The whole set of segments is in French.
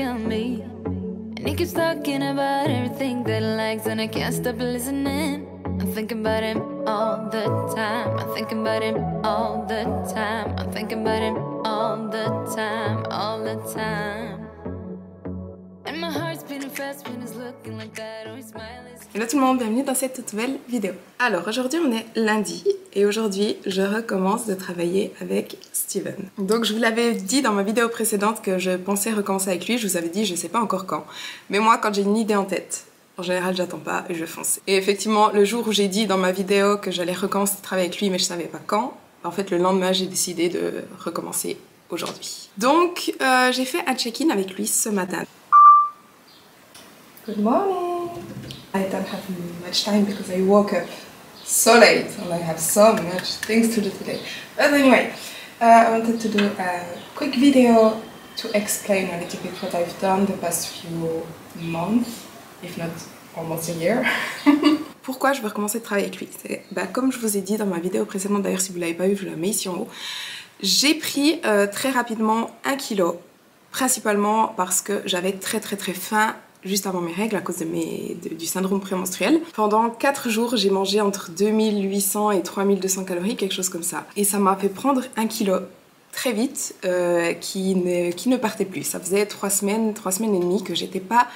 eyes me. And he keeps talking about everything that he likes, and I can't stop listening. I'm thinking about him all the time. I'm thinking about him all the time. I'm thinking about him all the time, all the time. Hello tout le monde, bienvenue dans cette nouvelle vidéo. Alors aujourd'hui on est lundi et aujourd'hui je recommence de travailler avec Steven. Donc je vous l'avais dit dans ma vidéo précédente que je pensais recommencer avec lui, je vous avais dit je sais pas encore quand. Mais moi quand j'ai une idée en tête, en général j'attends pas et je fonce. Et effectivement le jour où j'ai dit dans ma vidéo que j'allais recommencer de travailler avec lui mais je savais pas quand, en fait le lendemain j'ai décidé de recommencer aujourd'hui. Donc euh, j'ai fait un check-in avec lui ce matin. Good morning. I don't have much time because I woke up so late and I have so much things to do today. But anyway, uh, I wanted to do a quick video to explain a little bit what I've done the past few months, if not almost a year. Pourquoi je veux recommencer de travailler avec lui? Bah, Comme je vous ai dit dans ma vidéo précédente, d'ailleurs si vous ne l'avez pas vu, je la mets ici en haut, j'ai pris euh, très rapidement un kilo, principalement parce que j'avais très très très faim juste avant mes règles à cause de mes, du syndrome prémenstruel. Pendant 4 jours, j'ai mangé entre 2800 et 3200 calories, quelque chose comme ça. Et ça m'a fait prendre un kilo très vite euh, qui, ne, qui ne partait plus. Ça faisait 3 semaines, 3 semaines et demie que j'étais pas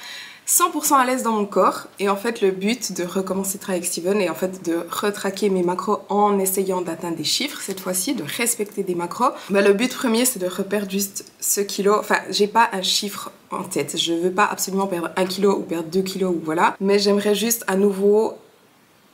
100% à l'aise dans mon corps. Et en fait, le but de recommencer de travailler avec Steven est en fait de retraquer mes macros en essayant d'atteindre des chiffres cette fois-ci, de respecter des macros. Bah, le but premier, c'est de reperdre juste ce kilo. Enfin, j'ai pas un chiffre en tête. Je veux pas absolument perdre un kilo ou perdre 2 kilos ou voilà. Mais j'aimerais juste à nouveau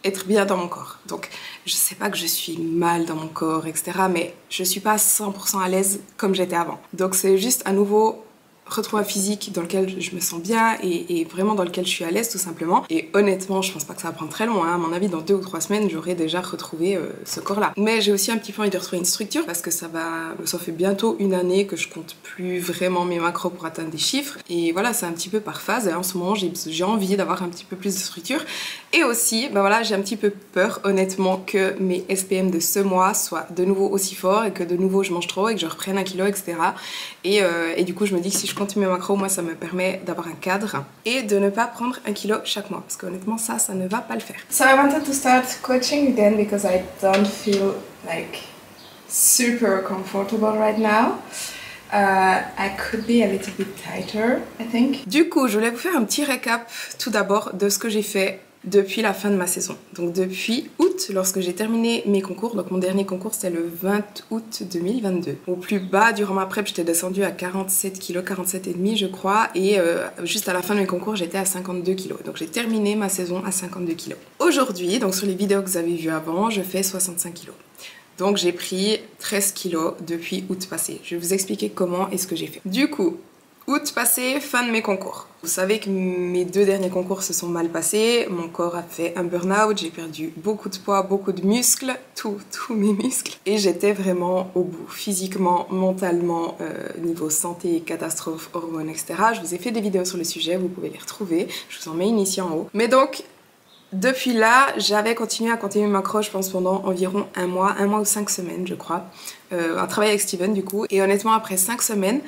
être bien dans mon corps. Donc, je sais pas que je suis mal dans mon corps, etc. Mais je suis pas 100% à l'aise comme j'étais avant. Donc, c'est juste à nouveau retrouver un physique dans lequel je me sens bien et, vraiment dans lequel je suis à l'aise tout simplement. Et honnêtement, je pense pas que ça va prendre très long. hein. À mon avis, dans deux ou trois semaines, j'aurai déjà retrouvé euh, ce corps-là. Mais j'ai aussi un petit peu envie de retrouver une structure parce que ça va, ça fait bientôt une année que je compte plus vraiment mes macros pour atteindre des chiffres. Et voilà, c'est un petit peu par phase. Et en ce moment, j'ai j'ai envie d'avoir un petit peu plus de structure. Et aussi, ben voilà, j'ai un petit peu peur, honnêtement, que mes SPM de ce mois soient de nouveau aussi forts et que de nouveau je mange trop et que je reprenne un kilo, etc. Et, euh, et du coup, je me dis que si je continue mes macros, moi, ça me permet d'avoir un cadre et de ne pas prendre un kilo chaque mois. Parce qu'honnêtement, ça, ça ne va pas le faire. So I wanted to start coaching again because I don't feel like super comfortable right now. Uh, I could be a little bit tighter, I think. Du coup, je voulais vous faire un petit récap tout d'abord de ce que j'ai fait depuis la fin de ma saison. Donc depuis août, lorsque j'ai terminé mes concours, donc mon dernier concours c'était le 20 août 2022. Au plus bas durant ma prep, j'étais descendue à 47 kg, 47 et demi je crois, et euh, juste à la fin de mes concours, j'étais à 52 kg. Donc j'ai terminé ma saison à 52 kg. Aujourd'hui, donc sur les vidéos que vous avez vues avant, je fais 65 kg. Donc j'ai pris 13 kilos depuis août passé. Je vais vous expliquer comment et ce que j'ai fait. Du coup, août passé, fin de mes concours. Vous savez que mes deux derniers concours se sont mal passés. Mon corps a fait un burn-out, j'ai perdu beaucoup de poids, beaucoup de muscles, tous tous mes muscles. Et j'étais vraiment au bout, physiquement, mentalement, euh, niveau santé, catastrophe, hormones, etc. Je vous ai fait des vidéos sur le sujet, vous pouvez les retrouver. Je vous en mets une ici en haut. Mais donc, depuis là, j'avais continué à continuer ma macros, je pense, pendant environ un mois, un mois ou cinq semaines, je crois, euh, à travailler avec Steven, du coup. Et honnêtement, après cinq semaines,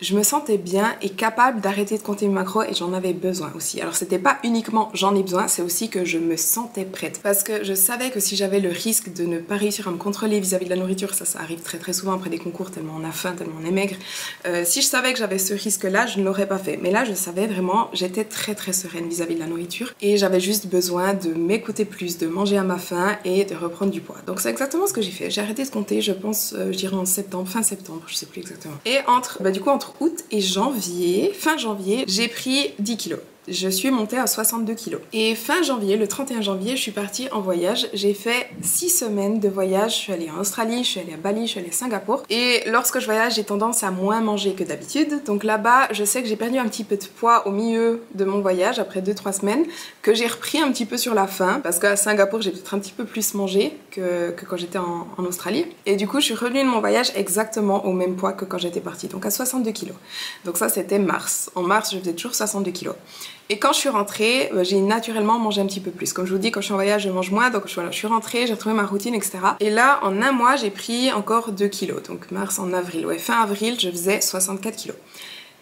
je me sentais bien et capable d'arrêter de compter mes macros et j'en avais besoin aussi. Alors c'était pas uniquement j'en ai besoin, c'est aussi que je me sentais prête. Parce que je savais que si j'avais le risque de ne pas réussir à me contrôler vis-à-vis de la nourriture, ça ça arrive très très souvent après des concours tellement on a faim, tellement on est maigre. euh, si je savais que j'avais ce risque-là, je ne l'aurais pas fait. Mais là je savais vraiment, j'étais très très sereine vis-à-vis de la nourriture et j'avais juste besoin de m'écouter plus, de manger à ma faim et de reprendre du poids. Donc c'est exactement ce que j'ai fait. J'ai arrêté de compter, je pense, euh, je dirais en septembre, fin septembre, je sais plus exactement. Et entre, bah du coup entre août et janvier, fin janvier, j'ai pris 10 kilos. Je suis montée à 62 kilos. Et fin janvier, le 31 janvier, je suis partie en voyage. J'ai fait 6 semaines de voyage. Je suis allée en Australie, je suis allée à Bali, je suis allée à Singapour. Et lorsque je voyage, j'ai tendance à moins manger que d'habitude. Donc là-bas, je sais que j'ai perdu un petit peu de poids au milieu de mon voyage, après 2-3 semaines, que j'ai repris un petit peu sur la fin. Parce qu'à Singapour, j'ai peut-être un petit peu plus mangé que, quand j'étais en, en Australie. Et du coup, je suis revenue de mon voyage exactement au même poids que quand j'étais partie. Donc à 62 kilos. Donc ça, c'était mars. En mars, je faisais toujours 62 kilos. Et quand je suis rentrée, euh, j'ai naturellement mangé un petit peu plus. Comme je vous dis, quand je suis en voyage, je mange moins. Donc je suis rentrée, j'ai retrouvé ma routine, etc. Et là, en un mois, j'ai pris encore 2 kilos. Donc mars en avril. Ouais, fin avril, je faisais 64 kilos.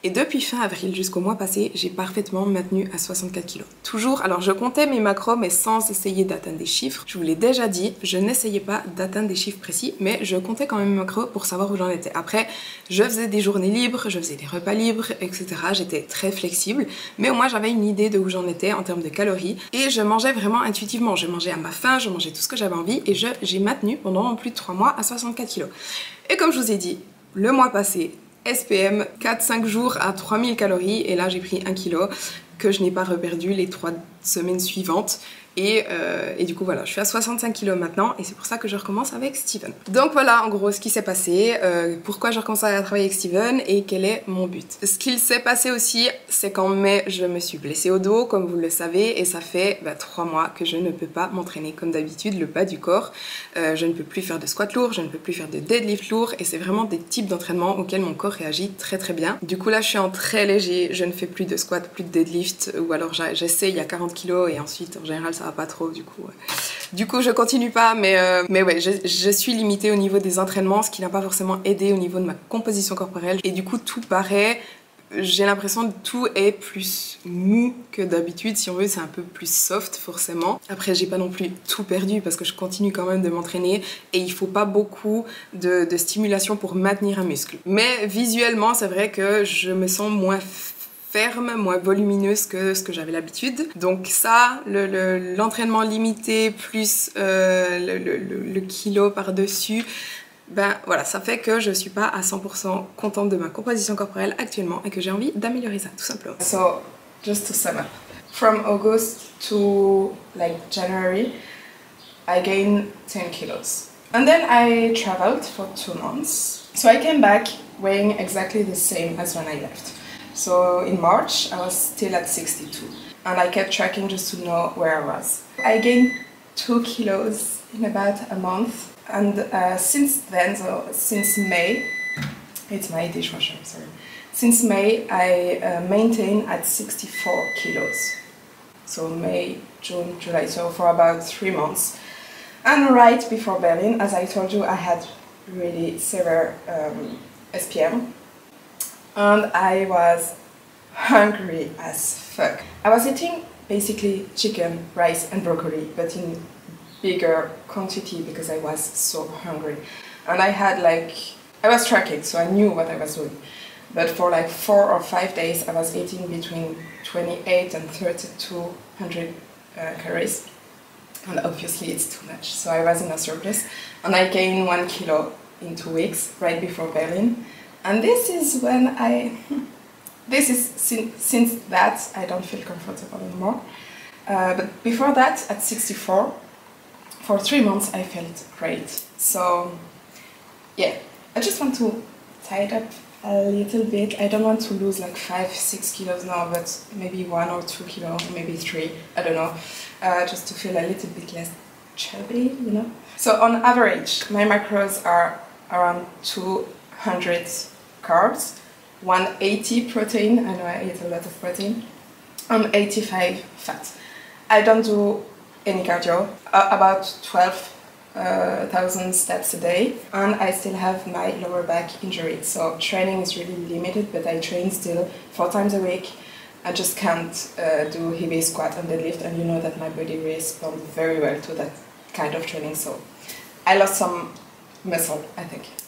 Et depuis fin avril jusqu'au mois passé, j'ai parfaitement maintenu à 64 kg. Toujours, alors je comptais mes macros, mais sans essayer d'atteindre des chiffres. Je vous l'ai déjà dit, je n'essayais pas d'atteindre des chiffres précis, mais je comptais quand même mes macros pour savoir où j'en étais. Après, je faisais des journées libres, je faisais des repas libres, etc. J'étais très flexible, mais au moins j'avais une idée de où j'en étais en termes de calories. Et je mangeais vraiment intuitivement. Je mangeais à ma faim, je mangeais tout ce que j'avais envie, et j'ai maintenu pendant plus de 3 mois à 64 kg. Et comme je vous ai dit, le mois passé, SPM, 4-5 jours à 3000 calories et là j'ai pris 1 kg que je n'ai pas reperdu les 3 semaines suivantes. Euh, et, du coup voilà, je suis à 65 kg maintenant et c'est pour ça que je recommence avec Steven. Donc voilà en gros ce qui s'est passé, euh, pourquoi je recommence à travailler avec Steven et quel est mon but. Ce qu'il s'est passé aussi, c'est qu'en mai je me suis blessée au dos comme vous le savez et ça fait 3 bah, mois que je ne peux pas m'entraîner comme d'habitude le bas du corps. Euh, je ne peux plus faire de squat lourd, je ne peux plus faire de deadlift lourd et c'est vraiment des types d'entraînement auxquels mon corps réagit très très bien. Du coup là je suis en très léger, je ne fais plus de squat, plus de deadlift ou alors j'essaie il y a 40 kg et ensuite en général ça pas trop du coup. Du coup, je continue pas, mais, euh, mais ouais, je, suis limitée au niveau des entraînements, ce qui n'a pas forcément aidé au niveau de ma composition corporelle. Et du coup, tout paraît j'ai l'impression que tout est plus mou que d'habitude. Si on veut, c'est un peu plus soft forcément. Après, j'ai pas non plus tout perdu parce que je continue quand même de m'entraîner et il faut pas beaucoup de, de, stimulation pour maintenir un muscle. Mais visuellement, c'est vrai que je me sens moins ferme, moins volumineuse que ce que j'avais l'habitude. Donc ça, l'entraînement limité plus euh, le, kilo par-dessus, ben voilà, ça fait que je suis pas à 100% contente de ma composition corporelle actuellement et que j'ai envie d'améliorer ça, tout simplement. So, just to sum up, from August to like January, I gained 10 kilos. And then I traveled for two months. So I came back weighing exactly the same as when I left. So in March, I was still at 62 and I kept tracking just to know where I was. I gained two kilos in about a month and uh, since then, so since May, it's my dishwasher, sorry. Since May, I uh, maintain at 64 kilos. So May, June, July, so for about three months. And right before Berlin, as I told you, I had really severe um, SPM and I was hungry as fuck. I was eating basically chicken, rice, and broccoli, but in bigger quantity because I was so hungry. And I had like, I was tracking, so I knew what I was doing. But for like four or five days, I was eating between 28 and 3200 uh, calories. And obviously, it's too much. So I was in a surplus. And I gained one kilo in two weeks, right before Berlin. And this is when I, this is since, since that I don't feel comfortable anymore. Uh, but before that, at 64, for three months I felt great. So yeah, I just want to tie it up a little bit. I don't want to lose like five, six kilos now, but maybe one or two kilos, maybe three, I don't know, uh, just to feel a little bit less chubby, you know. So on average, my macros are around 200 carbs, 180 protein, I know I eat a lot of protein, and 85 fat. I don't do any cardio, uh, about 12,000 uh, steps a day, and I still have my lower back injury. So training is really limited, but I train still four times a week. I just can't uh, do heavy squat and deadlift, and you know that my body responds very well to that kind of training. So I lost some muscle, I think.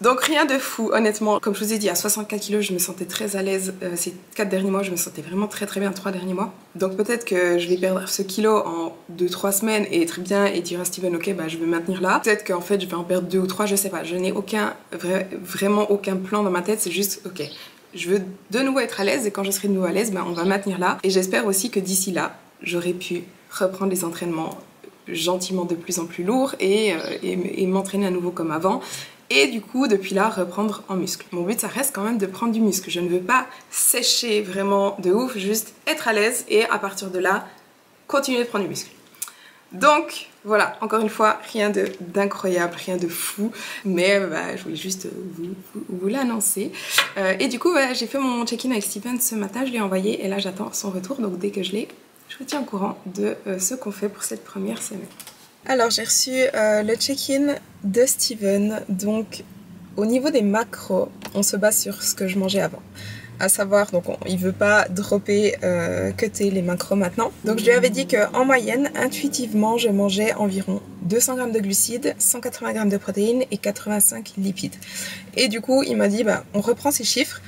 Donc rien de fou, honnêtement. Comme je vous ai dit, à 64 kg, je me sentais très à l'aise. Euh, ces 4 derniers mois, je me sentais vraiment très très bien, 3 derniers mois. Donc peut-être que je vais perdre ce kilo en 2-3 semaines et très bien et dire à Steven, ok, bah je vais maintenir là. Peut-être qu'en fait, je vais en perdre 2 ou 3, je sais pas. Je n'ai aucun, vraiment aucun plan dans ma tête. C'est juste, ok, je veux de nouveau être à l'aise et quand je serai de nouveau à l'aise, bah, on va maintenir là. Et j'espère aussi que d'ici là, j'aurai pu reprendre les entraînements gentiment de plus en plus lourds et, euh, et m'entraîner à nouveau comme avant et du coup depuis là reprendre en muscle. Mon but ça reste quand même de prendre du muscle. Je ne veux pas sécher vraiment de ouf, juste être à l'aise et à partir de là continuer de prendre du muscle. Donc Voilà, encore une fois, rien d'incroyable, rien de fou, mais bah, je voulais juste vous, l'annoncer. Euh, et du coup, j'ai fait mon check-in avec Steven ce matin, je l'ai envoyé et là j'attends son retour, donc dès que je l'ai, je vous tiens au courant de euh, ce qu'on fait pour cette première semaine. Alors j'ai reçu euh, le check-in de Steven, donc au niveau des macros, on se base sur ce que je mangeais avant à savoir, donc il veut pas dropper, euh, cutter les macros maintenant. Donc je lui avais dit qu'en moyenne, intuitivement, je mangeais environ 200 grammes de glucides, 180 grammes de protéines et 85 lipides. Et du coup, il m'a dit, bah, on reprend ces chiffres.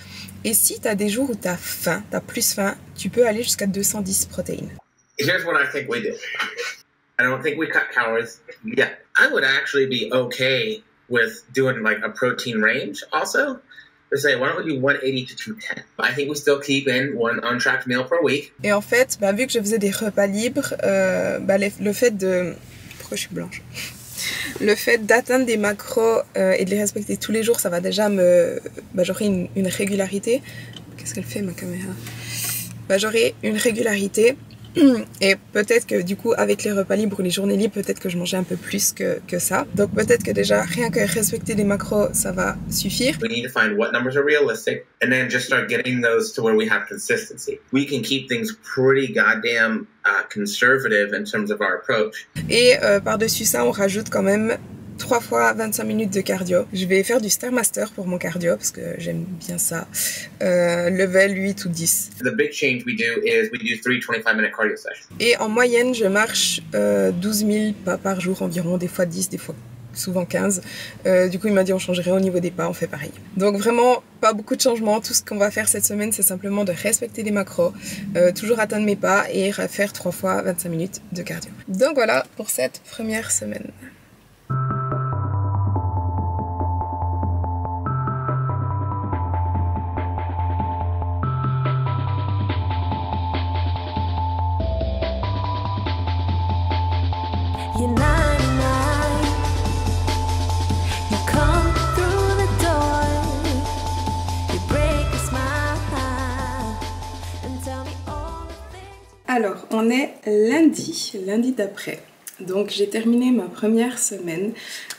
Et si tu as des jours où tu as faim, tu as plus faim, tu peux aller jusqu'à 210 protéines. I don't think we cut calories. Yeah, I would actually be okay with doing like a protein range also. Et en fait, bah, vu que je faisais des repas libres, euh, bah, le fait de... Pourquoi je suis blanche? Le fait d'atteindre des macros euh, et de les respecter tous les jours, ça va déjà me... Bah, j'aurai une, une, régularité. Qu'est-ce qu'elle fait ma caméra? Bah, J'aurai une régularité et peut-être que du coup, avec les repas libres ou les journées libres, peut-être que je mangeais un peu plus que, que ça. Donc peut-être que déjà, rien que respecter les macros, ça va suffire. We need to find what numbers are realistic and then just start getting those to where we have consistency. We can keep things pretty goddamn uh, conservative in terms of our approach. Et euh, par-dessus ça, on rajoute quand même 3 fois 25 minutes de cardio. Je vais faire du Stairmaster pour mon cardio parce que j'aime bien ça. Euh, level 8 ou 10. Et en moyenne, je marche euh, 12 000 pas par jour environ, des fois 10, des fois souvent 15. Euh, du coup, il m'a dit on changerait au niveau des pas, on fait pareil. Donc vraiment, pas beaucoup de changements. Tout ce qu'on va faire cette semaine, c'est simplement de respecter les macros, euh, toujours atteindre mes pas et faire 3 fois 25 minutes de cardio. Donc voilà pour cette première semaine. Alors, on est lundi, lundi d'après. Donc j'ai terminé ma première semaine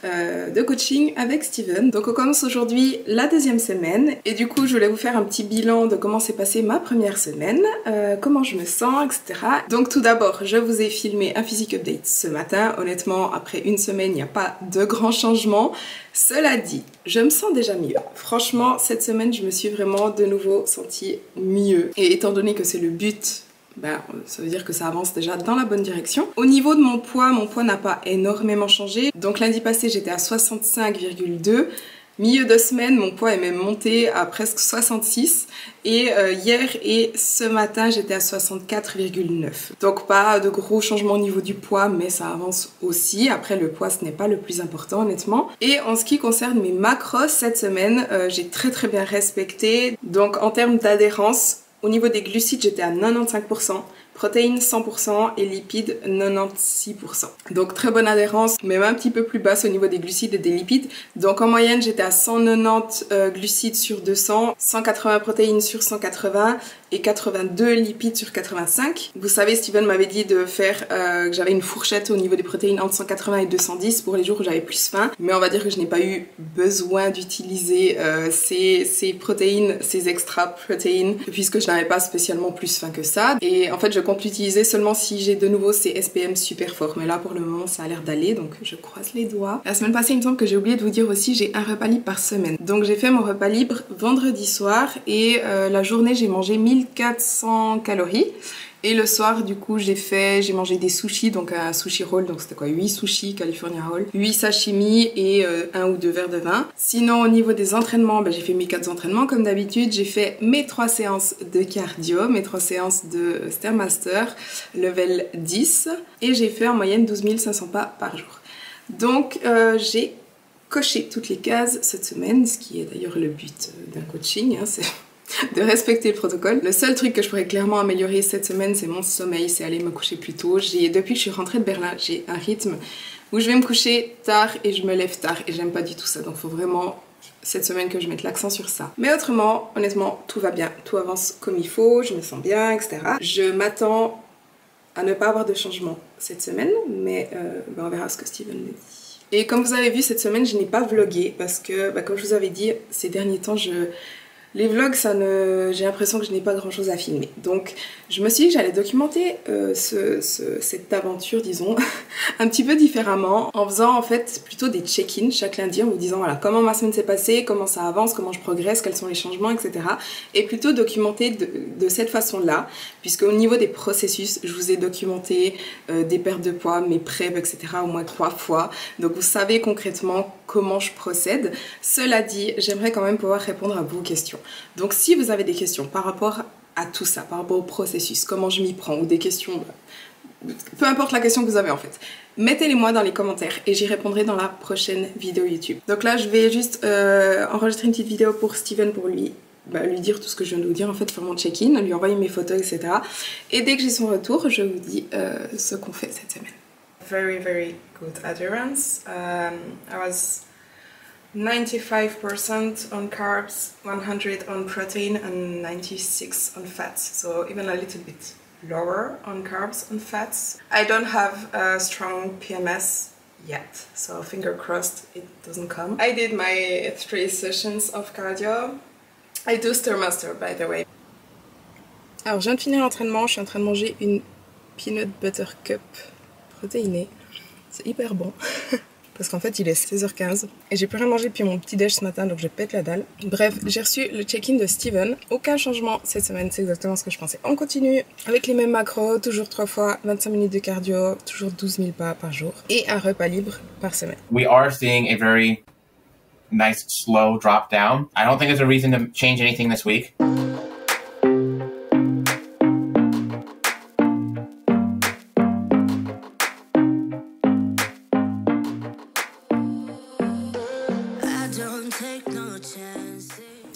euh, de coaching avec Steven. Donc on commence aujourd'hui la deuxième semaine et du coup je voulais vous faire un petit bilan de comment s'est passée ma première semaine, euh, comment je me sens, etc. Donc tout d'abord je vous ai filmé un physique update ce matin. Honnêtement après une semaine il n'y a pas de grands changements. Cela dit, je me sens déjà mieux. Franchement cette semaine je me suis vraiment de nouveau sentie mieux. Et étant donné que c'est le but ben, ça veut dire que ça avance déjà dans la bonne direction. Au niveau de mon poids, mon poids n'a pas énormément changé. Donc lundi passé, j'étais à 65,2. Milieu de semaine, mon poids est même monté à presque 66 et euh, hier et ce matin, j'étais à 64,9. Donc pas de gros changements au niveau du poids, mais ça avance aussi. Après, le poids, ce n'est pas le plus important, honnêtement. Et en ce qui concerne mes macros, cette semaine, euh, j'ai très très bien respecté. Donc en termes d'adhérence, au niveau des glucides, j'étais à 95%, protéines 100% et lipides 96%. Donc très bonne adhérence, même un petit peu plus basse au niveau des glucides et des lipides. Donc en moyenne, j'étais à 190 euh, glucides sur 200, 180 protéines sur 180 et 82 lipides sur 85. Vous savez, Steven m'avait dit de faire euh, que j'avais une fourchette au niveau des protéines entre 180 et 210 pour les jours où j'avais plus faim. Mais on va dire que je n'ai pas eu besoin d'utiliser euh, ces, ces, protéines, ces extra protéines, puisque je n'avais pas spécialement plus faim que ça. Et en fait, je compte l'utiliser seulement si j'ai de nouveau ces SPM super forts. Mais là, pour le moment, ça a l'air d'aller, donc je croise les doigts. La semaine passée, il me semble que j'ai oublié de vous dire aussi, j'ai un repas libre par semaine. Donc j'ai fait mon repas libre vendredi soir et euh, la journée, j'ai mangé 1000 1400 calories. Et le soir, du coup, j'ai fait, j'ai mangé des sushis, donc un sushi roll, donc c'était quoi 8 sushis California roll, 8 sashimi et euh, un ou deux verres de vin. Sinon, au niveau des entraînements, ben, j'ai fait mes 4 entraînements comme d'habitude. J'ai fait mes 3 séances de cardio, mes 3 séances de Stairmaster, level 10. Et j'ai fait en moyenne 12 500 pas par jour. Donc, euh, j'ai coché toutes les cases cette semaine, ce qui est d'ailleurs le but d'un coaching. Hein, de respecter le protocole. Le seul truc que je pourrais clairement améliorer cette semaine, c'est mon sommeil, c'est aller me coucher plus tôt. Depuis que je suis rentrée de Berlin, j'ai un rythme où je vais me coucher tard et je me lève tard et j'aime pas du tout ça. Donc faut vraiment cette semaine que je mette l'accent sur ça. Mais autrement, honnêtement, tout va bien. Tout avance comme il faut, je me sens bien, etc. Je m'attends à ne pas avoir de changement cette semaine, mais euh, ben, on verra ce que Steven me dit. Et comme vous avez vu, cette semaine, je n'ai pas vlogué parce que, ben, comme je vous avais dit, ces derniers temps, je les vlogs, ça ne... j'ai l'impression que je n'ai pas grand chose à filmer. Donc je me suis dit que j'allais documenter euh, ce, cette aventure, disons, un petit peu différemment, en faisant en fait plutôt des check-ins chaque lundi, en vous disant voilà comment ma semaine s'est passée, comment ça avance, comment je progresse, quels sont les changements, etc. Et plutôt documenter de, de cette façon-là, puisque au niveau des processus, je vous ai documenté euh, des pertes de poids, mes prêves, etc. au moins trois fois. Donc vous savez concrètement comment je procède. Cela dit, j'aimerais quand même pouvoir répondre à vos questions. Donc si vous avez des questions par rapport à tout ça, par rapport au processus, comment je m'y prends, ou des questions, peu importe la question que vous avez en fait, mettez-les moi dans les commentaires et j'y répondrai dans la prochaine vidéo YouTube. Donc là, je vais juste euh, enregistrer une petite vidéo pour Steven pour lui bah, lui dire tout ce que je viens de vous dire, en fait, faire mon check-in, lui envoyer mes photos, etc. Et dès que j'ai son retour, je vous dis euh, ce qu'on fait cette semaine. Very, very good adherence. Um, I was 95% on carbs, 100 on protein, and 96 on fats. So even a little bit lower on carbs and fats. I don't have a strong PMS yet, so finger crossed it doesn't come. I did my three sessions of cardio. I do Stairmaster, by the way. Alors, je viens de finir l'entraînement, je suis en train de manger une peanut butter cup protéinée. C'est hyper bon. parce qu'en fait il est 16h15 et j'ai plus rien mangé depuis mon petit déj ce matin donc je pète la dalle. Bref, j'ai reçu le check-in de Steven. Aucun changement cette semaine, c'est exactement ce que je pensais. On continue avec les mêmes macros, toujours 3 fois 25 minutes de cardio, toujours 12 000 pas par jour et un repas libre par semaine. We are seeing a very nice slow drop down. I don't think there's a reason to change anything this week.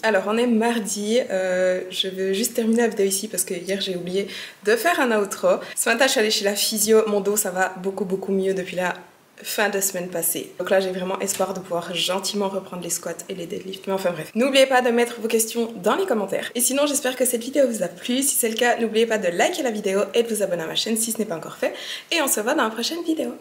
Alors on est mardi, euh, je veux juste terminer la vidéo ici parce que hier j'ai oublié de faire un outro. Ce matin je suis allée chez la physio, mon dos ça va beaucoup beaucoup mieux depuis la fin de semaine passée. Donc là j'ai vraiment espoir de pouvoir gentiment reprendre les squats et les deadlifts. Mais enfin bref, n'oubliez pas de mettre vos questions dans les commentaires. Et sinon j'espère que cette vidéo vous a plu. Si c'est le cas, n'oubliez pas de liker la vidéo et de vous abonner à ma chaîne si ce n'est pas encore fait. Et on se voit dans la prochaine vidéo.